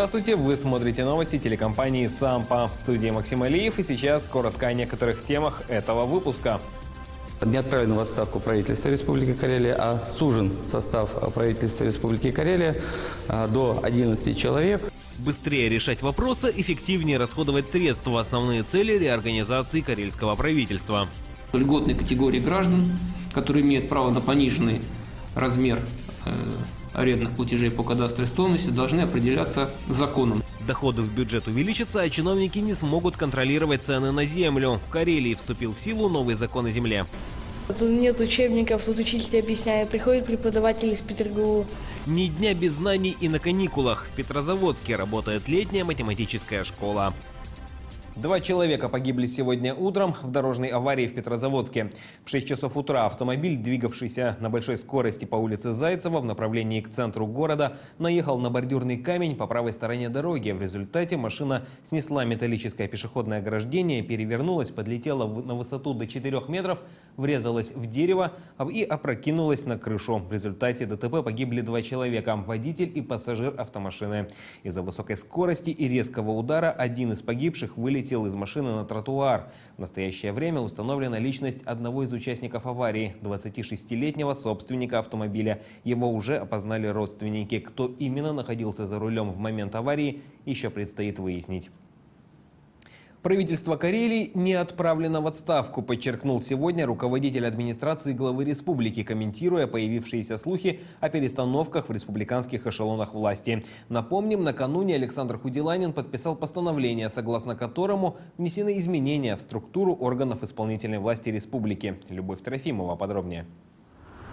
Здравствуйте, вы смотрите новости телекомпании «Сампа». В студии Максим Алиев и сейчас коротко о некоторых темах этого выпуска. Не отправлен в отставку правительства Республики Карелия, а сужен состав правительства Республики Карелия а, до 11 человек. Быстрее решать вопросы, эффективнее расходовать средства – основные цели реорганизации карельского правительства. Льготной категории граждан, которые имеют право на пониженный размер э, арендных платежей по кадастру стоимости должны определяться законом. Доходы в бюджет увеличатся, а чиновники не смогут контролировать цены на землю. В Карелии вступил в силу новый закон о земле. Тут нет учебников, тут учитель объясняет, приходит преподаватель из ПетерГУ. Ни дня без знаний и на каникулах. В Петрозаводске работает летняя математическая школа. Два человека погибли сегодня утром в дорожной аварии в Петрозаводске. В 6 часов утра автомобиль, двигавшийся на большой скорости по улице Зайцева в направлении к центру города, наехал на бордюрный камень по правой стороне дороги. В результате машина снесла металлическое пешеходное ограждение, перевернулась, подлетела на высоту до 4 метров, врезалась в дерево и опрокинулась на крышу. В результате ДТП погибли два человека – водитель и пассажир автомашины. Из-за высокой скорости и резкого удара один из погибших вылетел вылетел из машины на тротуар. В настоящее время установлена личность одного из участников аварии, 26-летнего собственника автомобиля. Его уже опознали родственники. Кто именно находился за рулем в момент аварии, еще предстоит выяснить. Правительство Карелии не отправлено в отставку, подчеркнул сегодня руководитель администрации главы республики, комментируя появившиеся слухи о перестановках в республиканских эшелонах власти. Напомним, накануне Александр Худиланин подписал постановление, согласно которому внесены изменения в структуру органов исполнительной власти республики. Любовь Трофимова подробнее.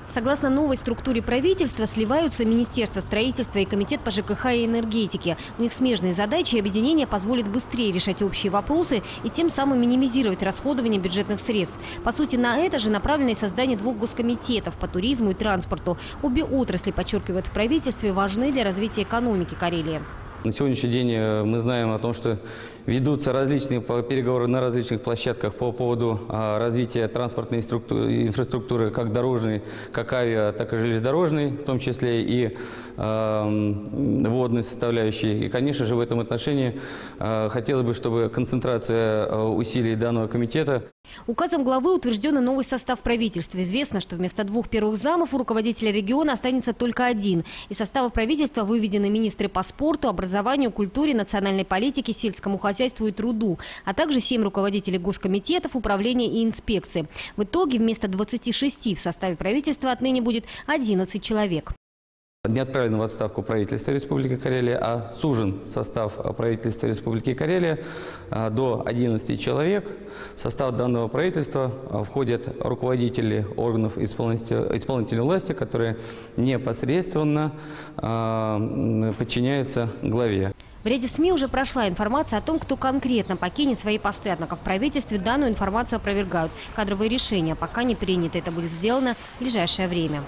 Согласно новой структуре правительства, сливаются Министерство строительства и Комитет по ЖКХ и энергетике. У них смежные задачи и объединение позволит быстрее решать общие вопросы и тем самым минимизировать расходование бюджетных средств. По сути, на это же направлено и создание двух госкомитетов по туризму и транспорту. Обе отрасли, подчеркивают в правительстве, важны для развития экономики Карелии. На сегодняшний день э, мы знаем о том, что ведутся различные переговоры на различных площадках по поводу а, развития транспортной инфраструктуры, как дорожной, как авиа, так и железнодорожной, в том числе и водной составляющей. И, конечно же, в этом отношении а, хотелось бы, чтобы концентрация а, усилий данного комитета Указом главы утвержден новый состав правительства. Известно, что вместо двух первых замов у руководителя региона останется только один. Из состава правительства выведены министры по спорту, образованию, культуре, национальной политике, сельскому хозяйству и труду, а также семь руководителей госкомитетов, управления и инспекции. В итоге вместо 26 в составе правительства отныне будет 11 человек. Не отправлен в отставку правительства Республики Карелия, а сужен состав правительства Республики Карелия а, до 11 человек. В состав данного правительства а, входят руководители органов исполнительной власти, которые непосредственно а, подчиняются главе. В ряде СМИ уже прошла информация о том, кто конкретно покинет свои посты. Однако в правительстве данную информацию опровергают. Кадровые решения пока не приняты. Это будет сделано в ближайшее время.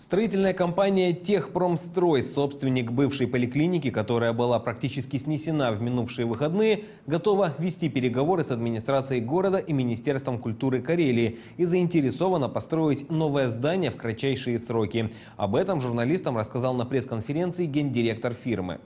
Строительная компания «Техпромстрой», собственник бывшей поликлиники, которая была практически снесена в минувшие выходные, готова вести переговоры с администрацией города и Министерством культуры Карелии и заинтересована построить новое здание в кратчайшие сроки. Об этом журналистам рассказал на пресс-конференции гендиректор фирмы.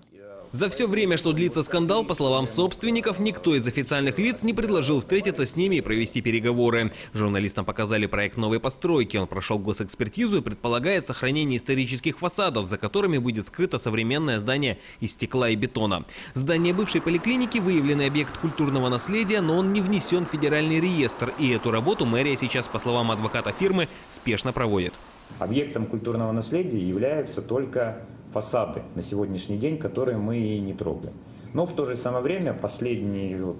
За все время, что длится скандал, по словам собственников, никто из официальных лиц не предложил встретиться с ними и провести переговоры. Журналистам показали проект новой постройки. Он прошел госэкспертизу и предполагает сохранение исторических фасадов, за которыми будет скрыто современное здание из стекла и бетона. Здание бывшей поликлиники – выявленный объект культурного наследия, но он не внесен в федеральный реестр. И эту работу мэрия сейчас, по словам адвоката фирмы, спешно проводит. Объектом культурного наследия являются только фасады на сегодняшний день, которые мы и не трогаем. Но в то же самое время последнее вот,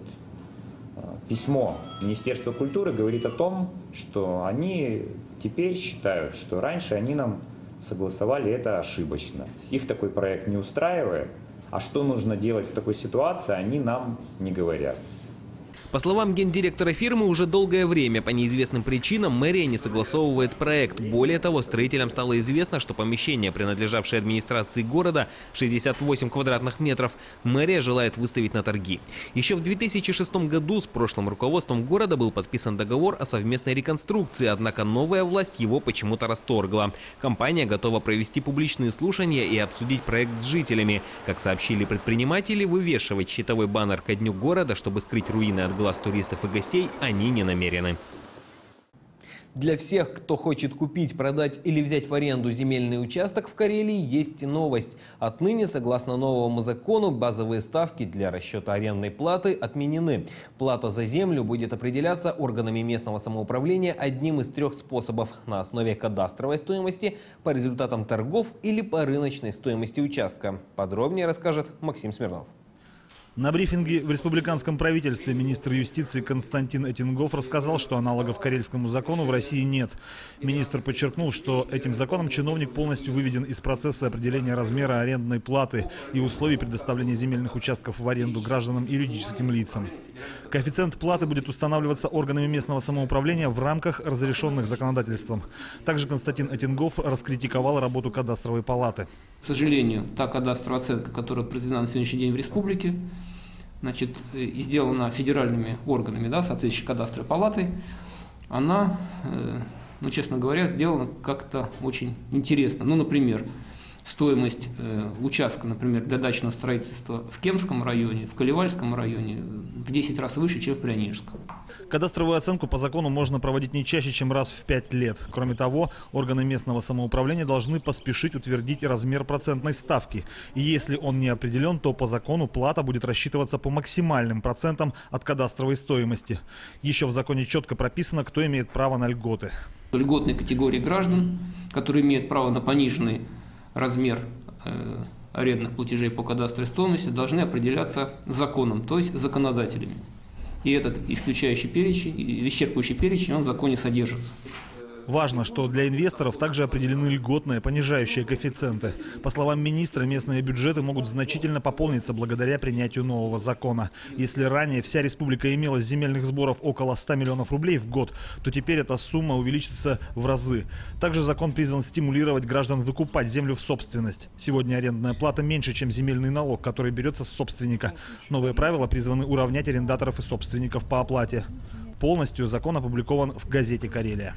а, письмо Министерства культуры говорит о том, что они теперь считают, что раньше они нам согласовали это ошибочно. Их такой проект не устраивает, а что нужно делать в такой ситуации, они нам не говорят. По словам гендиректора фирмы, уже долгое время по неизвестным причинам мэрия не согласовывает проект. Более того, строителям стало известно, что помещение, принадлежавшее администрации города, 68 квадратных метров, мэрия желает выставить на торги. Еще в 2006 году с прошлым руководством города был подписан договор о совместной реконструкции, однако новая власть его почему-то расторгла. Компания готова провести публичные слушания и обсудить проект с жителями. Как сообщили предприниматели, вывешивать щитовой баннер ко дню города, чтобы скрыть руины от глаз туристов и гостей, они не намерены. Для всех, кто хочет купить, продать или взять в аренду земельный участок в Карелии, есть новость. Отныне, согласно новому закону, базовые ставки для расчета арендной платы отменены. Плата за землю будет определяться органами местного самоуправления одним из трех способов – на основе кадастровой стоимости, по результатам торгов или по рыночной стоимости участка. Подробнее расскажет Максим Смирнов. На брифинге в республиканском правительстве министр юстиции Константин Этингов рассказал, что аналогов карельскому закону в России нет. Министр подчеркнул, что этим законом чиновник полностью выведен из процесса определения размера арендной платы и условий предоставления земельных участков в аренду гражданам и юридическим лицам. Коэффициент платы будет устанавливаться органами местного самоуправления в рамках разрешенных законодательством. Также Константин Этингов раскритиковал работу кадастровой палаты. К сожалению, та кадастровая оценка, которая произведена на сегодняшний день в республике, значит, и сделана федеральными органами, да, соответствующей кадастровой палатой, она, э, ну, честно говоря, сделана как-то очень интересно. Ну, например, стоимость э, участка, например, для дачного строительства в Кемском районе, в Каливальском районе в 10 раз выше, чем в Прянежском. Кадастровую оценку по закону можно проводить не чаще, чем раз в 5 лет. Кроме того, органы местного самоуправления должны поспешить утвердить размер процентной ставки. И если он не определен, то по закону плата будет рассчитываться по максимальным процентам от кадастровой стоимости. Еще в законе четко прописано, кто имеет право на льготы. Льготной категории граждан, которые имеют право на пониженный размер э, арендных платежей по кадастровой стоимости должны определяться законом, то есть законодателями. И этот исключающий перечень, исчерпывающий перечень, он в законе содержится. Важно, что для инвесторов также определены льготные, понижающие коэффициенты. По словам министра, местные бюджеты могут значительно пополниться благодаря принятию нового закона. Если ранее вся республика имела земельных сборов около 100 миллионов рублей в год, то теперь эта сумма увеличится в разы. Также закон призван стимулировать граждан выкупать землю в собственность. Сегодня арендная плата меньше, чем земельный налог, который берется с собственника. Новые правила призваны уравнять арендаторов и собственников по оплате. Полностью закон опубликован в газете «Карелия».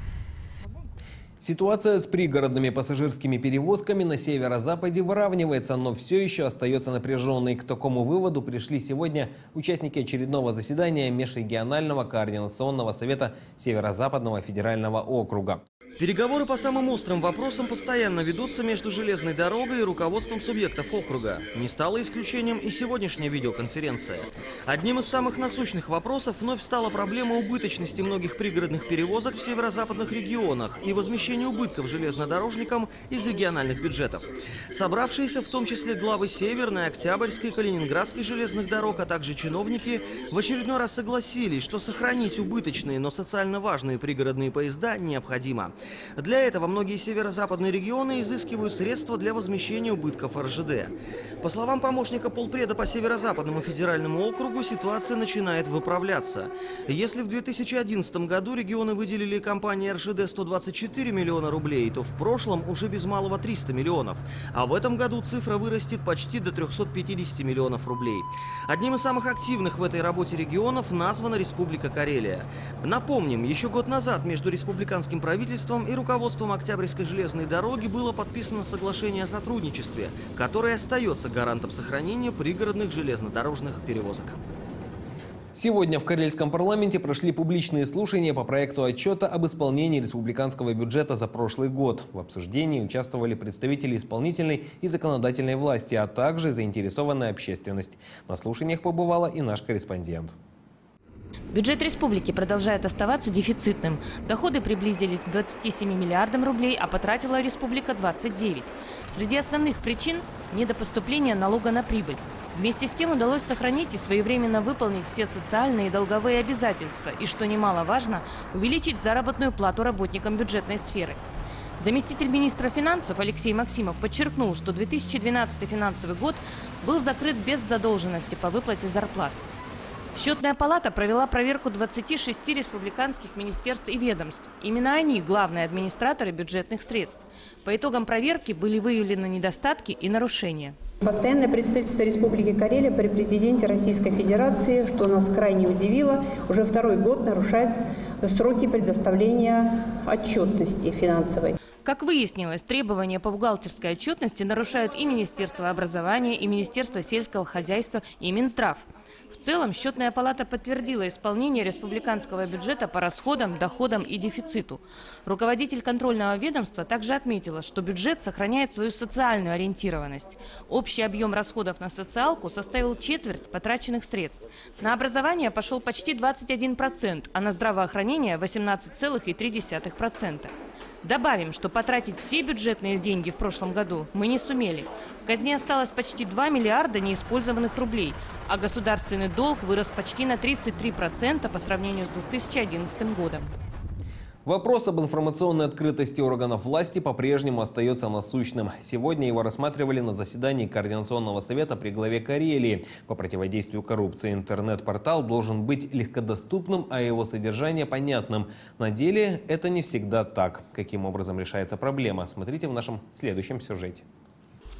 Ситуация с пригородными пассажирскими перевозками на северо-западе выравнивается, но все еще остается напряженной. К такому выводу пришли сегодня участники очередного заседания Межрегионального координационного совета Северо-Западного федерального округа. Переговоры по самым острым вопросам постоянно ведутся между железной дорогой и руководством субъектов округа. Не стало исключением и сегодняшняя видеоконференция. Одним из самых насущных вопросов вновь стала проблема убыточности многих пригородных перевозок в северо-западных регионах и возмещения убытков железнодорожникам из региональных бюджетов. Собравшиеся, в том числе главы Северной, Октябрьской, Калининградской железных дорог, а также чиновники, в очередной раз согласились, что сохранить убыточные, но социально важные пригородные поезда необходимо. Для этого многие северо-западные регионы изыскивают средства для возмещения убытков РЖД. По словам помощника полпреда по северо-западному федеральному округу, ситуация начинает выправляться. Если в 2011 году регионы выделили компании РЖД 124 миллиона рублей, то в прошлом уже без малого 300 миллионов. А в этом году цифра вырастет почти до 350 миллионов рублей. Одним из самых активных в этой работе регионов названа Республика Карелия. Напомним, еще год назад между республиканским правительством правительством и руководством Октябрьской железной дороги было подписано соглашение о сотрудничестве, которое остается гарантом сохранения пригородных железнодорожных перевозок. Сегодня в Карельском парламенте прошли публичные слушания по проекту отчета об исполнении республиканского бюджета за прошлый год. В обсуждении участвовали представители исполнительной и законодательной власти, а также заинтересованная общественность. На слушаниях побывала и наш корреспондент. Бюджет республики продолжает оставаться дефицитным. Доходы приблизились к 27 миллиардам рублей, а потратила республика 29. Среди основных причин – недопоступление налога на прибыль. Вместе с тем удалось сохранить и своевременно выполнить все социальные и долговые обязательства и, что немаловажно, увеличить заработную плату работникам бюджетной сферы. Заместитель министра финансов Алексей Максимов подчеркнул, что 2012 финансовый год был закрыт без задолженности по выплате зарплат. Счетная палата провела проверку 26 республиканских министерств и ведомств. Именно они – главные администраторы бюджетных средств. По итогам проверки были выявлены недостатки и нарушения. Постоянное представительство Республики Карелия при президенте Российской Федерации, что нас крайне удивило, уже второй год нарушает сроки предоставления отчетности финансовой. Как выяснилось, требования по бухгалтерской отчетности нарушают и Министерство образования, и Министерство сельского хозяйства, и Минздрав. В целом, счетная палата подтвердила исполнение республиканского бюджета по расходам, доходам и дефициту. Руководитель контрольного ведомства также отметила, что бюджет сохраняет свою социальную ориентированность. Общий объем расходов на социалку составил четверть потраченных средств. На образование пошел почти 21%, а на здравоохранение 18,3%. Добавим, что потратить все бюджетные деньги в прошлом году мы не сумели. В казне осталось почти 2 миллиарда неиспользованных рублей, а государственный долг вырос почти на 33% по сравнению с 2011 годом. Вопрос об информационной открытости органов власти по-прежнему остается насущным. Сегодня его рассматривали на заседании Координационного совета при главе Карелии. По противодействию коррупции интернет-портал должен быть легкодоступным, а его содержание понятным. На деле это не всегда так. Каким образом решается проблема, смотрите в нашем следующем сюжете.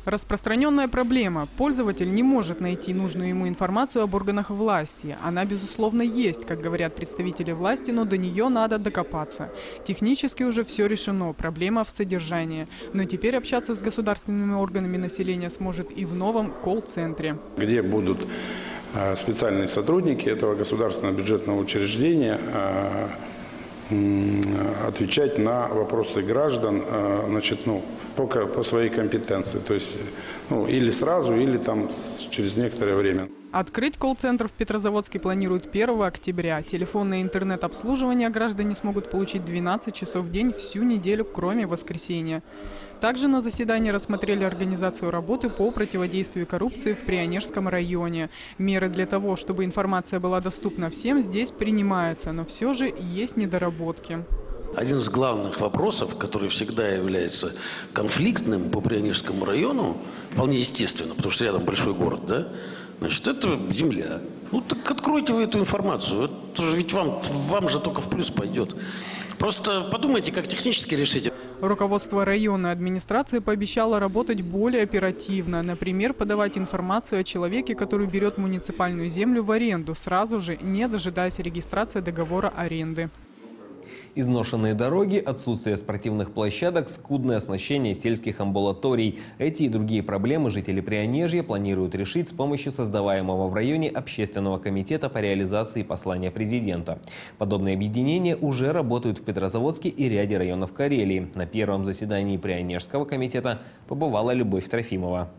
Распространенная проблема. Пользователь не может найти нужную ему информацию об органах власти. Она, безусловно, есть, как говорят представители власти, но до нее надо докопаться. Технически уже все решено, проблема в содержании. Но теперь общаться с государственными органами населения сможет и в новом колл-центре. Где будут э, специальные сотрудники этого государственного бюджетного учреждения, э, отвечать на вопросы граждан, э, значит, ну, по, по своей компетенции. То есть, ну, или сразу, или там через некоторое время. Открыть колл-центр в Петрозаводске планируют 1 октября. Телефонное интернет-обслуживание граждане смогут получить 12 часов в день всю неделю, кроме воскресенья. Также на заседании рассмотрели организацию работы по противодействию коррупции в Прионежском районе. Меры для того, чтобы информация была доступна всем, здесь принимаются, но все же есть недоработки. Один из главных вопросов, который всегда является конфликтным по Прионежскому району, вполне естественно, потому что рядом большой город, да, значит, это земля. Ну так откройте вы эту информацию, это же ведь вам, вам же только в плюс пойдет. Просто подумайте, как технически решить. Руководство районной администрации пообещало работать более оперативно. Например, подавать информацию о человеке, который берет муниципальную землю в аренду, сразу же, не дожидаясь регистрации договора аренды. Изношенные дороги, отсутствие спортивных площадок, скудное оснащение сельских амбулаторий. Эти и другие проблемы жители Прионежья планируют решить с помощью создаваемого в районе общественного комитета по реализации послания президента. Подобные объединения уже работают в Петрозаводске и ряде районов Карелии. На первом заседании Прионежского комитета побывала Любовь Трофимова.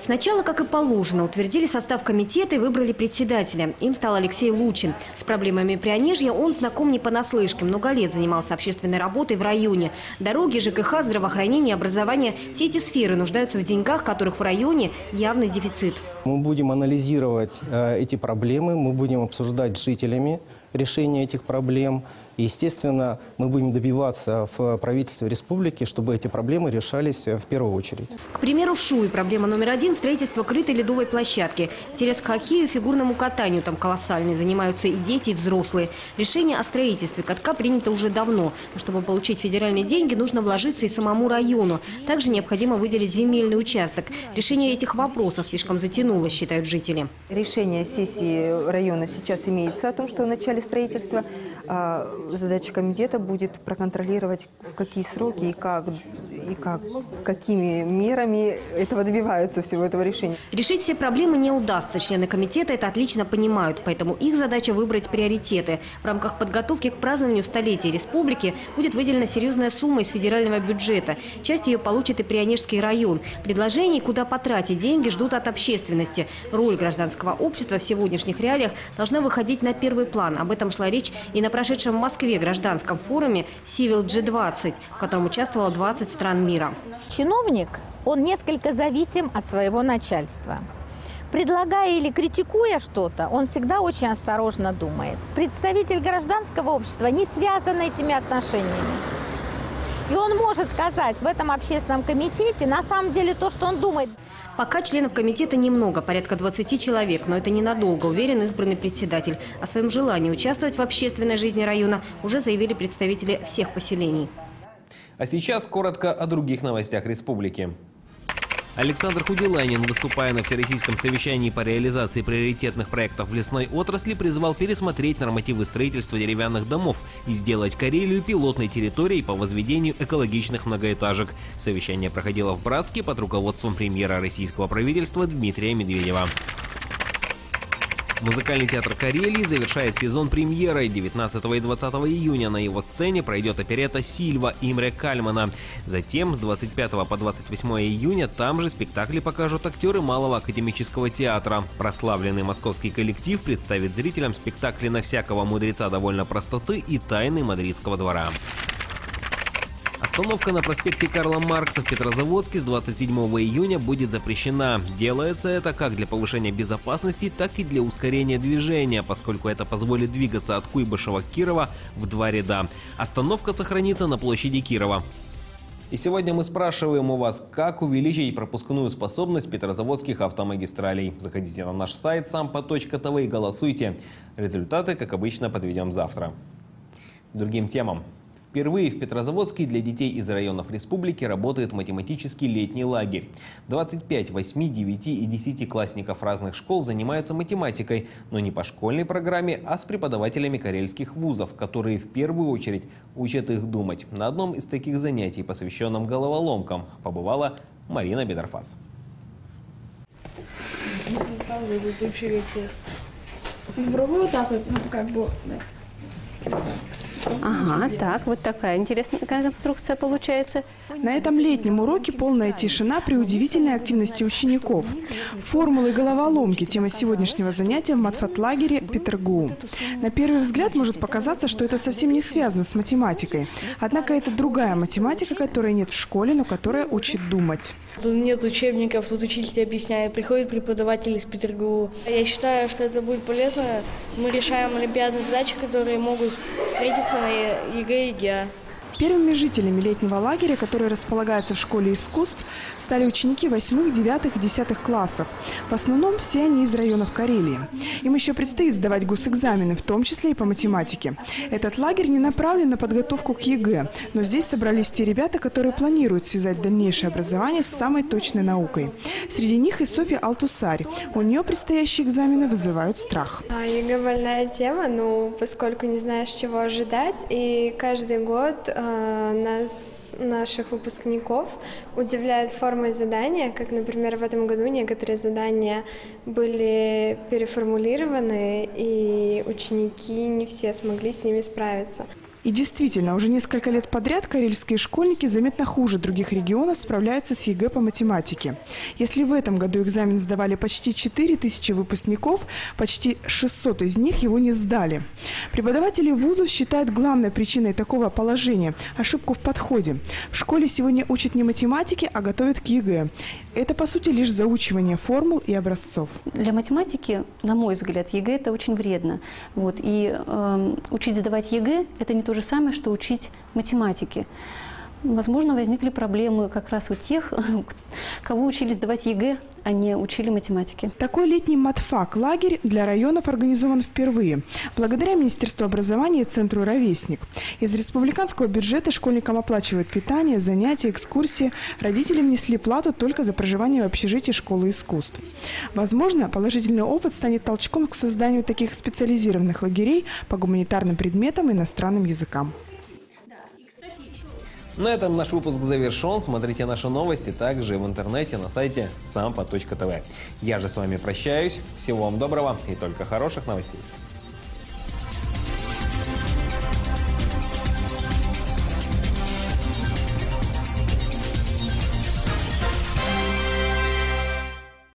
Сначала, как и положено, утвердили состав комитета и выбрали председателя. Им стал Алексей Лучин. С проблемами Прионежья он знаком не понаслышке. Много лет занимался общественной работой в районе. Дороги, ЖКХ, здравоохранение, образование – все эти сферы нуждаются в деньгах, которых в районе явный дефицит. Мы будем анализировать э, эти проблемы, мы будем обсуждать с жителями решение этих проблем – естественно, мы будем добиваться в правительстве республики, чтобы эти проблемы решались в первую очередь. К примеру, в Шуе проблема номер один – строительство крытой ледовой площадки. Интерес к хоккею и фигурному катанию там колоссальный. Занимаются и дети, и взрослые. Решение о строительстве катка принято уже давно. Но чтобы получить федеральные деньги, нужно вложиться и самому району. Также необходимо выделить земельный участок. Решение этих вопросов слишком затянулось, считают жители. Решение сессии района сейчас имеется о том, что в начале строительства а, задача комитета будет проконтролировать, в какие сроки и как, и как, какими мерами этого добиваются всего этого решения. Решить все проблемы не удастся. Члены комитета это отлично понимают. Поэтому их задача выбрать приоритеты. В рамках подготовки к празднованию столетия республики будет выделена серьезная сумма из федерального бюджета. Часть ее получит и Прионежский район. Предложений, куда потратить деньги, ждут от общественности. Роль гражданского общества в сегодняшних реалиях должна выходить на первый план. Об этом шла речь и на прошедшем в Москве гражданском форуме Civil G20, в котором участвовало 20 стран мира. Чиновник, он несколько зависим от своего начальства. Предлагая или критикуя что-то, он всегда очень осторожно думает. Представитель гражданского общества не связан этими отношениями. И он может сказать в этом общественном комитете на самом деле то, что он думает. Пока членов комитета немного, порядка 20 человек, но это ненадолго, уверен избранный председатель. О своем желании участвовать в общественной жизни района уже заявили представители всех поселений. А сейчас коротко о других новостях республики. Александр Худилайнин, выступая на Всероссийском совещании по реализации приоритетных проектов в лесной отрасли, призвал пересмотреть нормативы строительства деревянных домов и сделать Карелию пилотной территорией по возведению экологичных многоэтажек. Совещание проходило в Братске под руководством премьера российского правительства Дмитрия Медведева. Музыкальный театр Карелии завершает сезон премьерой. 19 и 20 июня на его сцене пройдет оперета «Сильва» Имре Кальмана. Затем с 25 по 28 июня там же спектакли покажут актеры Малого академического театра. Прославленный московский коллектив представит зрителям спектакли «На всякого мудреца довольно простоты» и «Тайны мадридского двора». Остановка на проспекте Карла Маркса в Петрозаводске с 27 июня будет запрещена. Делается это как для повышения безопасности, так и для ускорения движения, поскольку это позволит двигаться от Куйбышева к Кирова в два ряда. Остановка сохранится на площади Кирова. И сегодня мы спрашиваем у вас, как увеличить пропускную способность петрозаводских автомагистралей. Заходите на наш сайт sampa.tv и голосуйте. Результаты, как обычно, подведем завтра. Другим темам. Впервые в Петрозаводске для детей из районов республики работает математический летний лагерь. 25, 8, 9 и 10 классников разных школ занимаются математикой, но не по школьной программе, а с преподавателями карельских вузов, которые в первую очередь учат их думать. На одном из таких занятий, посвященном головоломкам, побывала Марина Бедорфас. Попробуй вот так вот, ну, как бы, Ага, так, вот такая интересная конструкция получается. На этом летнем уроке полная тишина при удивительной активности учеников. Формулы головоломки – тема сегодняшнего занятия в матфат-лагере Петергу. На первый взгляд может показаться, что это совсем не связано с математикой. Однако это другая математика, которой нет в школе, но которая учит думать. Тут нет учебников, тут учитель объясняет, приходит преподаватель из Петергу. Я считаю, что это будет полезно. Мы решаем олимпиадные задачи, которые могут встретиться на ГИА и ЕГЭ. Первыми жителями летнего лагеря, который располагается в школе искусств, стали ученики 8, 9 и 10 классов. В основном все они из районов Карелии. Им еще предстоит сдавать госэкзамены, в том числе и по математике. Этот лагерь не направлен на подготовку к ЕГЭ, но здесь собрались те ребята, которые планируют связать дальнейшее образование с самой точной наукой. Среди них и Софья Алтусарь. У нее предстоящие экзамены вызывают страх. А, ЕГЭ больная тема, ну, поскольку не знаешь, чего ожидать, и каждый год э, нас, наших выпускников удивляет формой задания, как, например, в этом году некоторые задания были переформулированы, и ученики не все смогли с ними справиться. И действительно, уже несколько лет подряд карельские школьники заметно хуже других регионов справляются с ЕГЭ по математике. Если в этом году экзамен сдавали почти 4 тысячи выпускников, почти 600 из них его не сдали. Преподаватели вузов считают главной причиной такого положения – ошибку в подходе. В школе сегодня учат не математике, а готовят к ЕГЭ. Это, по сути, лишь заучивание формул и образцов. Для математики, на мой взгляд, ЕГЭ – это очень вредно. Вот. И э, учить сдавать ЕГЭ – это не то же самое, что учить математике. Возможно, возникли проблемы как раз у тех, кого учили сдавать ЕГЭ, а не учили математике. Такой летний матфак-лагерь для районов организован впервые, благодаря Министерству образования и Центру «Ровесник». Из республиканского бюджета школьникам оплачивают питание, занятия, экскурсии. Родители внесли плату только за проживание в общежитии школы искусств. Возможно, положительный опыт станет толчком к созданию таких специализированных лагерей по гуманитарным предметам и иностранным языкам. На этом наш выпуск завершен. Смотрите наши новости также в интернете на сайте sampa.tv. Я же с вами прощаюсь. Всего вам доброго и только хороших новостей.